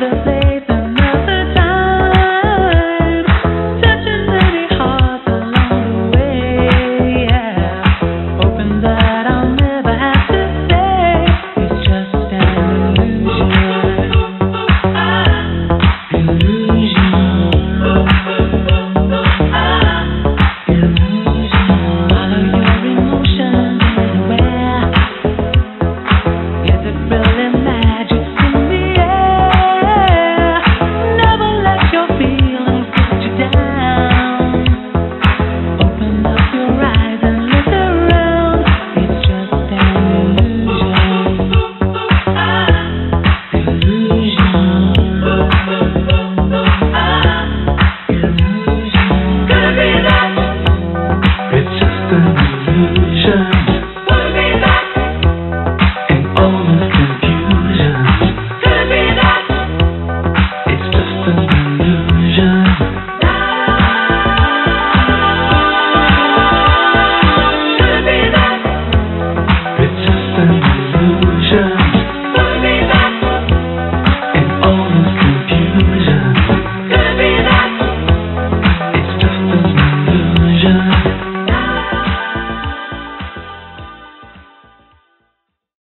the same.